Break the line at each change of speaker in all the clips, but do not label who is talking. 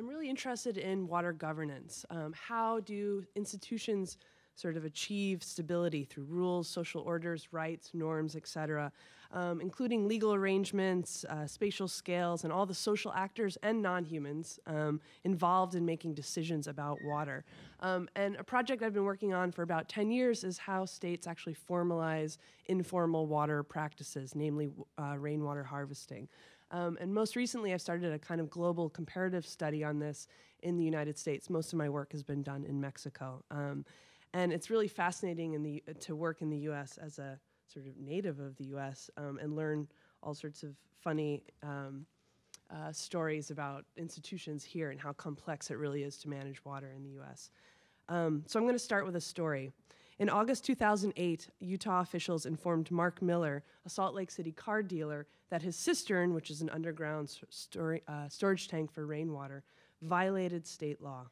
I'm really interested in water governance. Um, how do institutions sort of achieve stability through rules, social orders, rights, norms, etc., um, including legal arrangements, uh, spatial scales, and all the social actors and non-humans um, involved in making decisions about water. Um, and a project I've been working on for about 10 years is how states actually formalize informal water practices, namely uh, rainwater harvesting. Um, and most recently, I've started a kind of global comparative study on this in the United States. Most of my work has been done in Mexico. Um, and it's really fascinating in the, to work in the US as a sort of native of the US um, and learn all sorts of funny um, uh, stories about institutions here and how complex it really is to manage water in the US. Um, so I'm going to start with a story. In August 2008, Utah officials informed Mark Miller, a Salt Lake City car dealer, that his cistern, which is an underground stor uh, storage tank for rainwater, violated state law.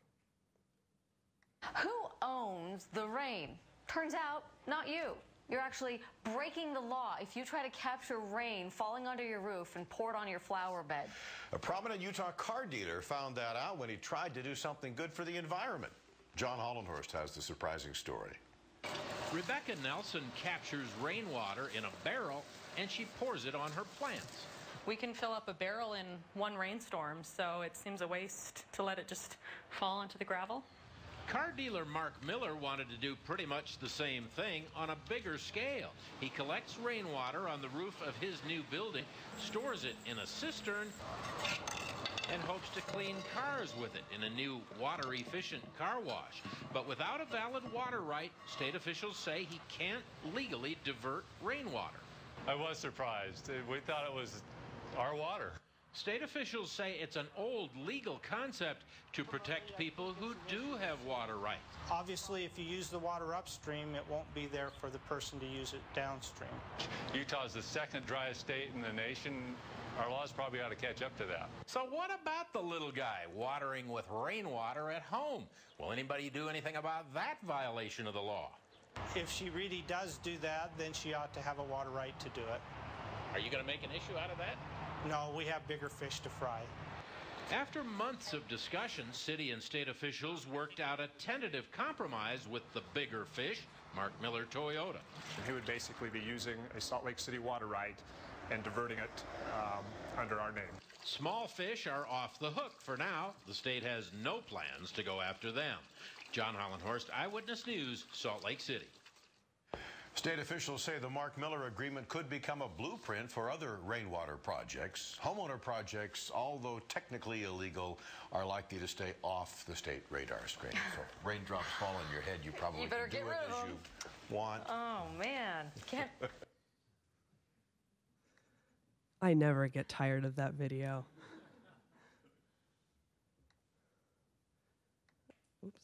Who owns the rain? Turns out, not you. You're actually breaking the law if you try to capture rain falling under your roof and pour it on your flower bed.
A prominent Utah car dealer found that out when he tried to do something good for the environment. John Hollenhorst has the surprising story.
Rebecca Nelson captures rainwater in a barrel and she pours it on her plants.
We can fill up a barrel in one rainstorm, so it seems a waste to let it just fall into the gravel.
Car dealer Mark Miller wanted to do pretty much the same thing on a bigger scale. He collects rainwater on the roof of his new building, stores it in a cistern, and hopes to clean cars with it in a new water efficient car wash. But without a valid water right, state officials say he can't legally divert rainwater.
I was surprised. Uh, we thought it was our water.
State officials say it's an old legal concept to protect people who do have water rights.
Obviously, if you use the water upstream, it won't be there for the person to use it downstream.
Utah is the second driest state in the nation. Our laws probably ought to catch up to that.
So what about the little guy watering with rainwater at home? Will anybody do anything about that violation of the law?
If she really does do that, then she ought to have a water right to do it.
Are you going to make an issue out of that?
No, we have bigger fish to fry.
After months of discussion, city and state officials worked out a tentative compromise with the bigger fish, Mark Miller Toyota.
He would basically be using a Salt Lake City water right and diverting it um, under our name.
Small fish are off the hook for now. The state has no plans to go after them. John Hollenhorst, Eyewitness News, Salt Lake City.
State officials say the Mark Miller agreement could become a blueprint for other rainwater projects. Homeowner projects, although technically illegal, are likely to stay off the state radar screen. So raindrops fall on your head, you probably
you better
can do
get
it
rid
as
of
you want.
Oh, man. Can't...
I never get tired of that video. Oops.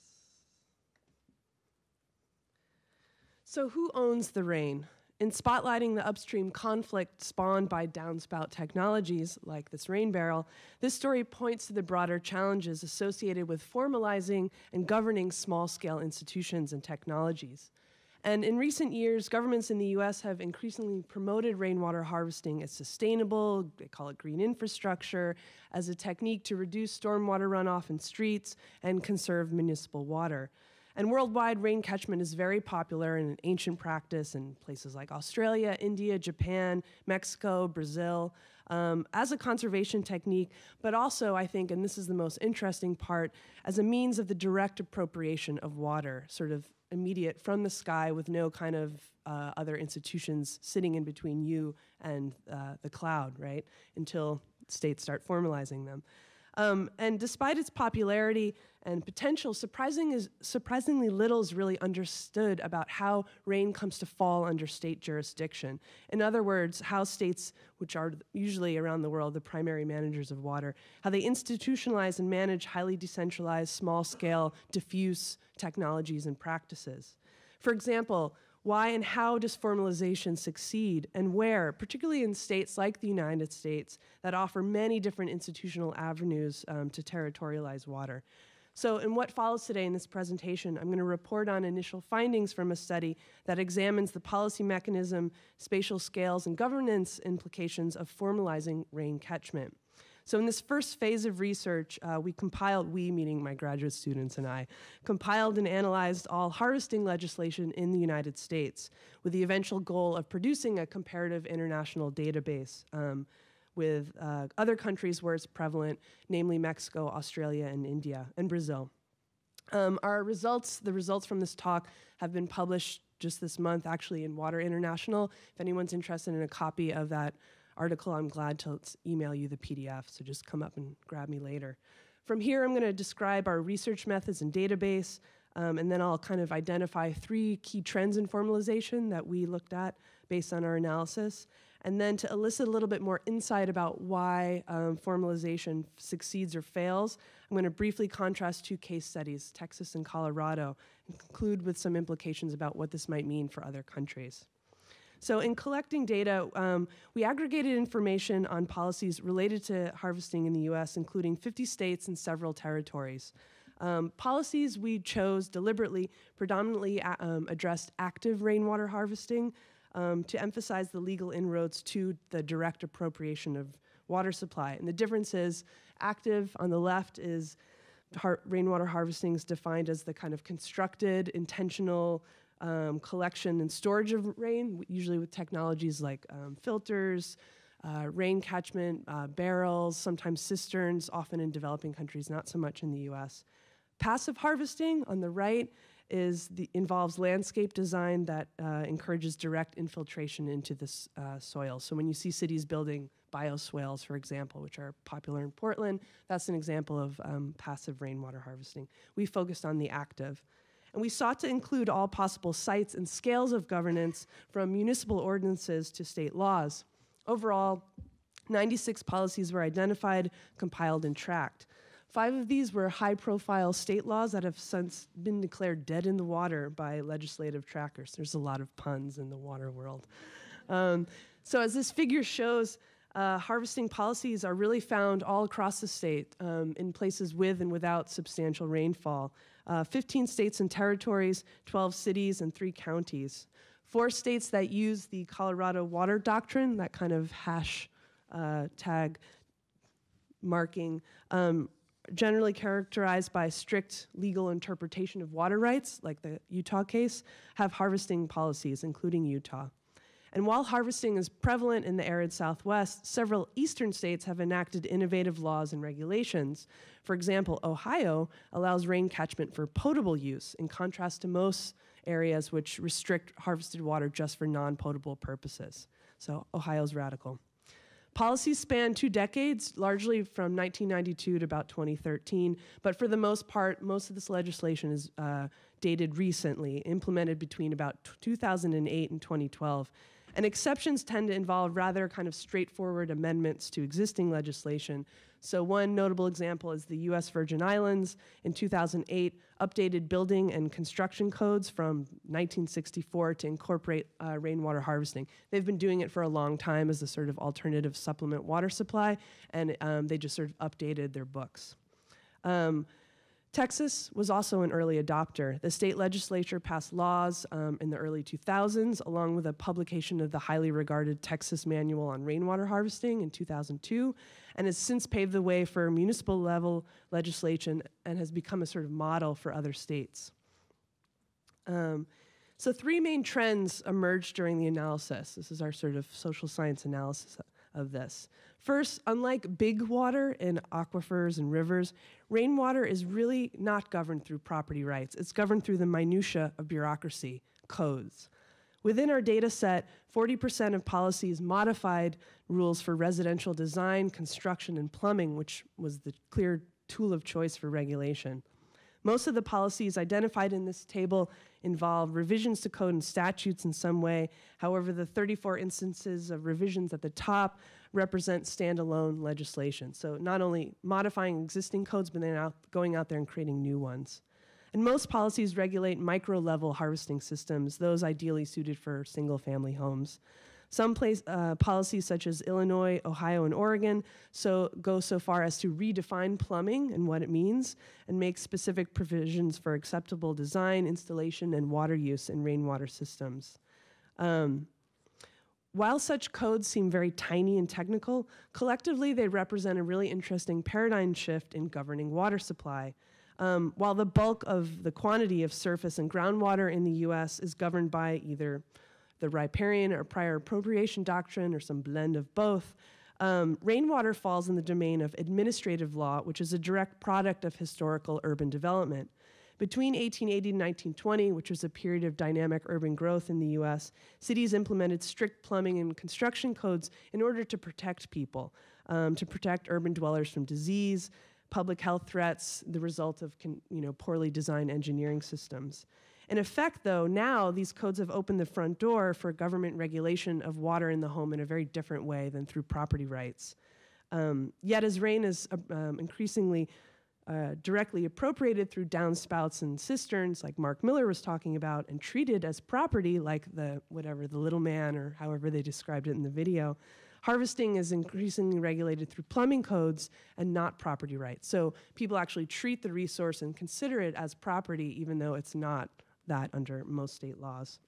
So, who owns the rain? In spotlighting the upstream conflict spawned by downspout technologies like this rain barrel, this story points to the broader challenges associated with formalizing and governing small scale institutions and technologies. And in recent years, governments in the US have increasingly promoted rainwater harvesting as sustainable, they call it green infrastructure, as a technique to reduce stormwater runoff in streets and conserve municipal water. And worldwide, rain catchment is very popular in an ancient practice in places like Australia, India, Japan, Mexico, Brazil, um, as a conservation technique, but also, I think, and this is the most interesting part, as a means of the direct appropriation of water, sort of immediate from the sky with no kind of uh, other institutions sitting in between you and uh, the cloud, right? Until states start formalizing them. Um, and despite its popularity and potential, surprising is, surprisingly little is really understood about how rain comes to fall under state jurisdiction. In other words, how states, which are usually around the world the primary managers of water, how they institutionalize and manage highly decentralized, small scale, diffuse technologies and practices. For example, why and how does formalization succeed and where, particularly in states like the United States that offer many different institutional avenues um, to territorialize water? So, in what follows today in this presentation, I'm going to report on initial findings from a study that examines the policy mechanism, spatial scales, and governance implications of formalizing rain catchment. So, in this first phase of research, uh, we compiled, we meaning my graduate students and I, compiled and analyzed all harvesting legislation in the United States with the eventual goal of producing a comparative international database um, with uh, other countries where it's prevalent, namely Mexico, Australia, and India, and Brazil. Um, our results, the results from this talk, have been published just this month, actually, in Water International. If anyone's interested in a copy of that article, I'm glad to email you the PDF, so just come up and grab me later. From here, I'm going to describe our research methods and database, um, and then I'll kind of identify three key trends in formalization that we looked at based on our analysis. And then to elicit a little bit more insight about why um, formalization succeeds or fails, I'm going to briefly contrast two case studies, Texas and Colorado, and conclude with some implications about what this might mean for other countries. So, in collecting data, um, we aggregated information on policies related to harvesting in the US, including 50 states and several territories. Um, policies we chose deliberately predominantly um, addressed active rainwater harvesting, um, to emphasize the legal inroads to the direct appropriation of water supply. And the difference is active on the left is rainwater harvesting is defined as the kind of constructed, intentional um, collection and storage of rain, usually with technologies like um, filters, uh, rain catchment, uh, barrels, sometimes cisterns, often in developing countries, not so much in the US. Passive harvesting on the right is the, involves landscape design that uh, encourages direct infiltration into the uh, soil. So when you see cities building bioswales, for example, which are popular in Portland, that's an example of um, passive rainwater harvesting. We focused on the active. And we sought to include all possible sites and scales of governance from municipal ordinances to state laws. Overall, 96 policies were identified, compiled, and tracked. Five of these were high profile state laws that have since been declared dead in the water by legislative trackers. There's a lot of puns in the water world. Um, so, as this figure shows, uh, harvesting policies are really found all across the state um, in places with and without substantial rainfall. Uh, 15 states and territories, 12 cities, and three counties. Four states that use the Colorado Water Doctrine, that kind of hash uh, tag marking, um, generally characterized by strict legal interpretation of water rights, like the Utah case, have harvesting policies, including Utah. And while harvesting is prevalent in the arid Southwest, several eastern states have enacted innovative laws and regulations. For example, Ohio allows rain catchment for potable use, in contrast to most areas which restrict harvested water just for non potable purposes. So, Ohio's radical. Policies span two decades, largely from 1992 to about 2013, but for the most part, most of this legislation is uh, dated recently, implemented between about 2008 and 2012. And exceptions tend to involve rather kind of straightforward amendments to existing legislation, so, one notable example is the US Virgin Islands in 2008 updated building and construction codes from 1964 to incorporate uh, rainwater harvesting. They've been doing it for a long time as a sort of alternative supplement water supply, and um, they just sort of updated their books. Um, Texas was also an early adopter. The state legislature passed laws um, in the early 2000s, along with a publication of the highly regarded Texas Manual on Rainwater Harvesting in 2002, and has since paved the way for municipal level legislation and has become a sort of model for other states. Um, so, three main trends emerged during the analysis. This is our sort of social science analysis of this. First, unlike big water in aquifers and rivers, rainwater is really not governed through property rights. It's governed through the minutia of bureaucracy, codes. Within our data set, 40% of policies modified rules for residential design, construction, and plumbing, which was the clear tool of choice for regulation. Most of the policies identified in this table involve revisions to code and statutes in some way. However, the 34 instances of revisions at the top represent standalone legislation. So not only modifying existing codes, but then out, going out there and creating new ones. And most policies regulate micro level harvesting systems, those ideally suited for single family homes. Some place, uh, policies, such as Illinois, Ohio, and Oregon, so go so far as to redefine plumbing and what it means, and make specific provisions for acceptable design, installation, and water use in rainwater systems. Um, while such codes seem very tiny and technical, collectively they represent a really interesting paradigm shift in governing water supply. Um, while the bulk of the quantity of surface and groundwater in the US is governed by either the riparian or prior appropriation doctrine or some blend of both, um, rainwater falls in the domain of administrative law, which is a direct product of historical urban development. Between 1880 and 1920, which was a period of dynamic urban growth in the US, cities implemented strict plumbing and construction codes in order to protect people, um, to protect urban dwellers from disease, public health threats, the result of you know, poorly designed engineering systems. In effect, though, now these codes have opened the front door for government regulation of water in the home in a very different way than through property rights. Um, yet, as rain is uh, um, increasingly uh, directly appropriated through downspouts and cisterns, like Mark Miller was talking about, and treated as property, like the whatever the little man or however they described it in the video. Harvesting is increasingly regulated through plumbing codes and not property rights. So people actually treat the resource and consider it as property, even though it's not that under most state laws.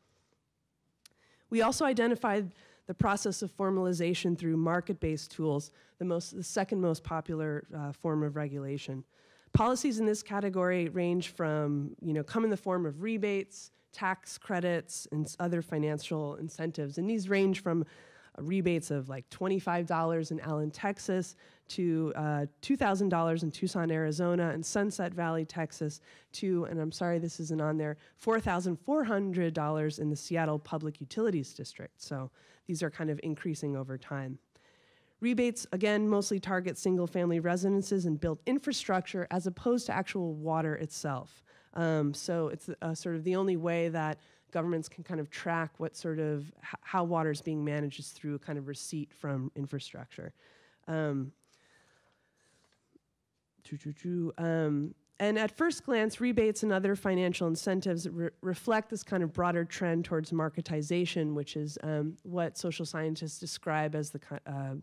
We also identified the process of formalization through market-based tools, the, most, the second most popular uh, form of regulation. Policies in this category range from, you know, come in the form of rebates, tax credits, and other financial incentives. And these range from rebates of like $25 in Allen, Texas, to uh, $2,000 in Tucson, Arizona, and Sunset Valley, Texas, to, and I'm sorry this isn't on there, $4,400 in the Seattle Public Utilities District. So these are kind of increasing over time. Rebates, again, mostly target single family residences and built infrastructure as opposed to actual water itself. Um, so it's uh, sort of the only way that governments can kind of track what sort of how water is being managed is through a kind of receipt from infrastructure. Um, um, and at first glance, rebates and other financial incentives re reflect this kind of broader trend towards marketization, which is um, what social scientists describe as the uh,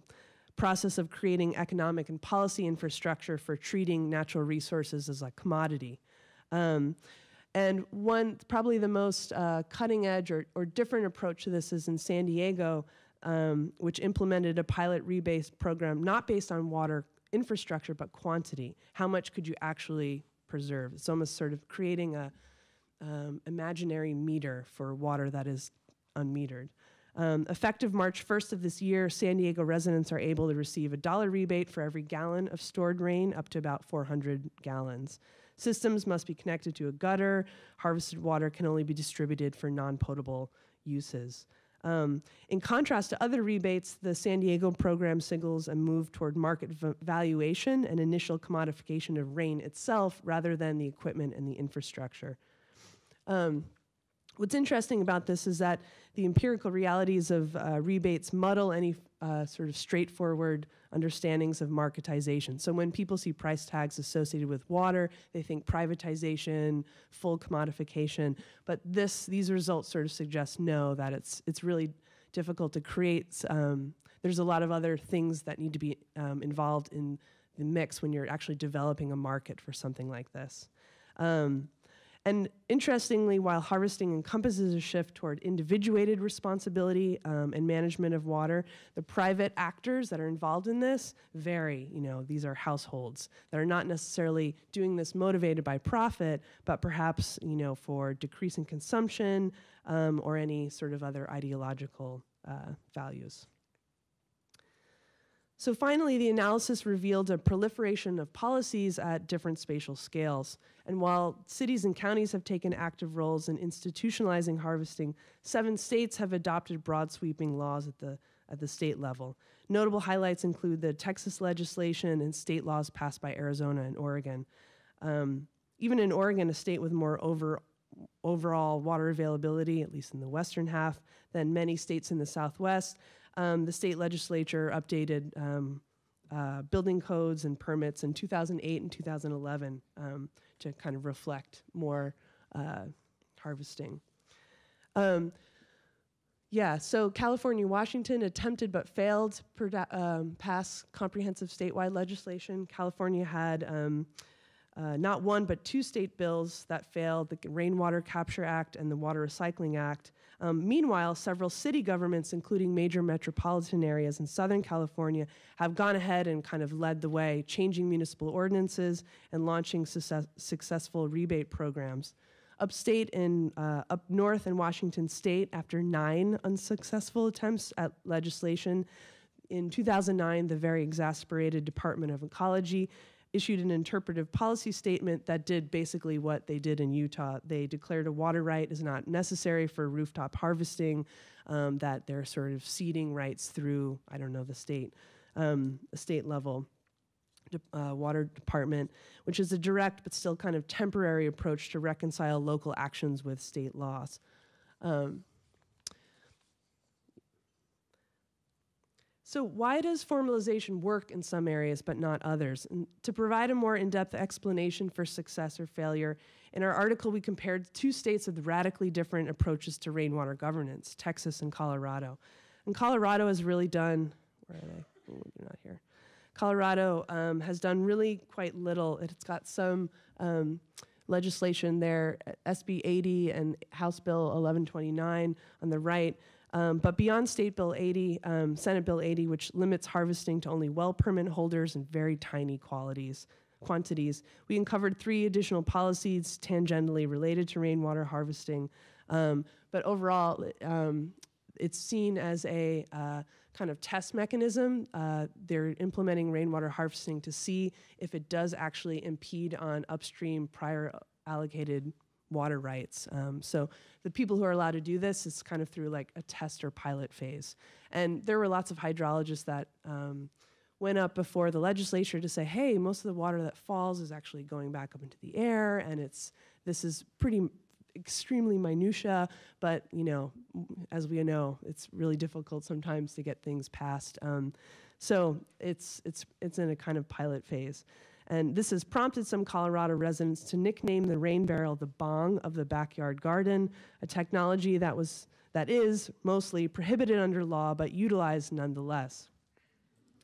process of creating economic and policy infrastructure for treating natural resources as a commodity. Um, and one, probably the most uh, cutting edge or, or, different approach to this is in San Diego, um, which implemented a pilot rebate program not based on water infrastructure, but quantity. How much could you actually preserve? It's almost sort of creating a um, imaginary meter for water that is unmetered. Um, effective March 1st of this year, San Diego residents are able to receive a dollar rebate for every gallon of stored rain up to about 400 gallons. Systems must be connected to a gutter. Harvested water can only be distributed for non potable uses. Um, in contrast to other rebates, the San Diego program signals a move toward market valuation and initial commodification of rain itself rather than the equipment and the infrastructure. Um, what's interesting about this is that the empirical realities of uh, rebates muddle any uh, sort of straightforward understandings of marketization. So when people see price tags associated with water, they think privatization, full commodification. But this, these results sort of suggest no, that it's, it's really difficult to create. Um, there's a lot of other things that need to be um, involved in the mix when you're actually developing a market for something like this. Um, and interestingly, while harvesting encompasses a shift toward individuated responsibility um, and management of water, the private actors that are involved in this vary. You know, these are households that are not necessarily doing this motivated by profit, but perhaps, you know, for decreasing consumption um, or any sort of other ideological uh, values. So finally, the analysis revealed a proliferation of policies at different spatial scales. And while cities and counties have taken active roles in institutionalizing harvesting, seven states have adopted broad sweeping laws at the, at the state level. Notable highlights include the Texas legislation and state laws passed by Arizona and Oregon. Um, even in Oregon, a state with more over, overall water availability, at least in the western half, than many states in the southwest, um, the state legislature updated um, uh, building codes and permits in 2008 and 2011 um, to kind of reflect more uh, harvesting. Um, yeah, so California, Washington attempted but failed to um, pass comprehensive statewide legislation. California had um, uh, not one but two state bills that failed the Rainwater Capture Act and the Water Recycling Act. Um, meanwhile, several city governments, including major metropolitan areas in Southern California, have gone ahead and kind of led the way, changing municipal ordinances and launching success- successful rebate programs. Upstate in uh, up north in Washington state, after nine unsuccessful attempts at legislation, in 2009, the very exasperated Department of Ecology issued an interpretive policy statement that did basically what they did in Utah. They declared a water right is not necessary for rooftop harvesting, um, that they're sort of ceding rights through, I don't know, the state, um, the state level. Uh, water department, which is a direct but still kind of temporary approach to reconcile local actions with state laws. Um, So, why does formalization work in some areas but not others? And to provide a more in depth explanation for success or failure, in our article we compared two states with radically different approaches to rainwater governance Texas and Colorado. And Colorado has really done, where are they? Oh, they're not here. Colorado um, has done really quite little. It's got some um, legislation there, SB 80 and House Bill 1129 on the right, um, but beyond State Bill 80, um, Senate Bill 80, which limits harvesting to only well permit holders and very tiny qualities, quantities, we uncovered three additional policies tangentially related to rainwater harvesting. Um, but overall, um, it's seen as a uh, kind of test mechanism. Uh, they're implementing rainwater harvesting to see if it does actually impede on upstream prior allocated water rights. Um, so the people who are allowed to do this is kind of through like a test or pilot phase. And there were lots of hydrologists that um, went up before the legislature to say, hey, most of the water that falls is actually going back up into the air, and it's this is pretty extremely minutia, but you know, as we know, it's really difficult sometimes to get things passed. Um, so it's it's it's in a kind of pilot phase. And this has prompted some Colorado residents to nickname the rain barrel the bong of the backyard garden, a technology that was that is mostly prohibited under law but utilized nonetheless.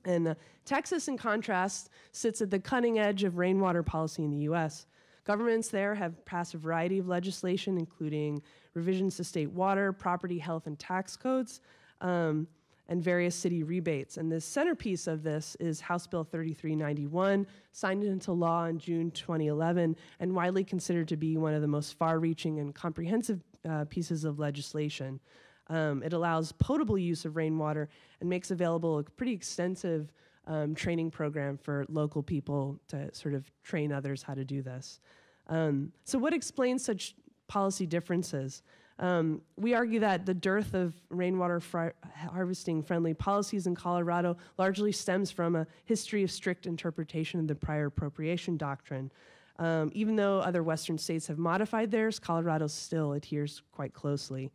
And uh, Texas, in contrast, sits at the cutting edge of rainwater policy in the US. Governments there have passed a variety of legislation, including revisions to state water, property, health, and tax codes. Um, and various city rebates. And the centerpiece of this is House Bill 3391, signed into law in June 2011, and widely considered to be one of the most far reaching and comprehensive uh, pieces of legislation. Um, it allows potable use of rainwater and makes available a pretty extensive um, training program for local people to sort of train others how to do this. Um, so, what explains such policy differences? Um, we argue that the dearth of rainwater harvesting friendly policies in Colorado largely stems from a history of strict interpretation of the prior appropriation doctrine. Um, even though other Western states have modified theirs, Colorado still adheres quite closely.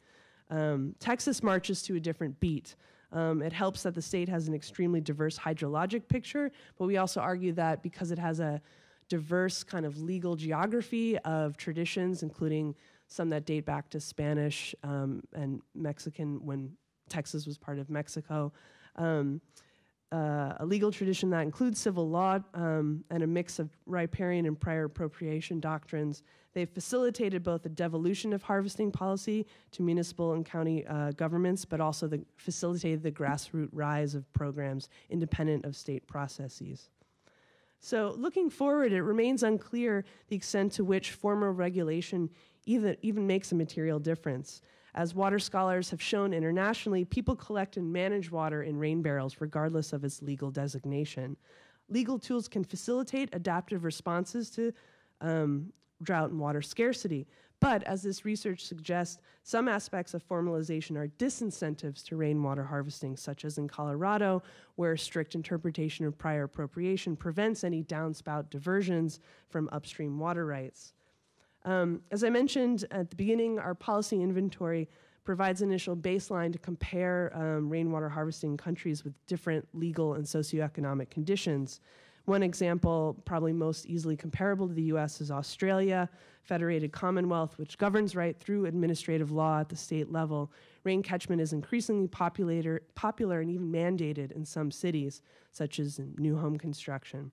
Um, Texas marches to a different beat. Um, it helps that the state has an extremely diverse hydrologic picture, but we also argue that because it has a diverse kind of legal geography of traditions, including some that date back to Spanish um, and Mexican when Texas was part of Mexico. Um, uh, a legal tradition that includes civil law um, and a mix of riparian and prior appropriation doctrines. They've facilitated both the devolution of harvesting policy to municipal and county uh, governments, but also the, facilitated the grassroots rise of programs independent of state processes. So, looking forward, it remains unclear the extent to which formal regulation even, even makes a material difference. As water scholars have shown internationally, people collect and manage water in rain barrels regardless of its legal designation. Legal tools can facilitate adaptive responses to um, drought and water scarcity. But as this research suggests, some aspects of formalization are disincentives to rainwater harvesting, such as in Colorado, where strict interpretation of prior appropriation prevents any downspout diversions from upstream water rights. Um, as I mentioned at the beginning, our policy inventory provides initial baseline to compare um, rainwater harvesting countries with different legal and socioeconomic conditions. One example, probably most easily comparable to the US, is Australia, Federated Commonwealth, which governs right through administrative law at the state level. Rain catchment is increasingly popular, popular and even mandated in some cities, such as new home construction.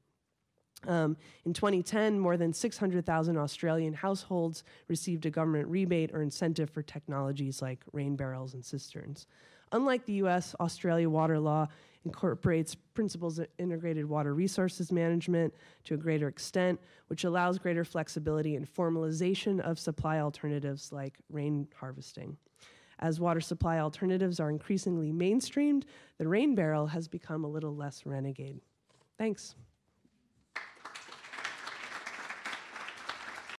Um, in 2010, more than 600,000 Australian households received a government rebate or incentive for technologies like rain barrels and cisterns. Unlike the US, Australia water law incorporates principles of integrated water resources management to a greater extent, which allows greater flexibility and formalization of supply alternatives like rain harvesting. As water supply alternatives are increasingly mainstreamed, the rain barrel has become a little less renegade. Thanks.